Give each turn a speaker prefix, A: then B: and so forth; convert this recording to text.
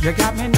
A: You got me.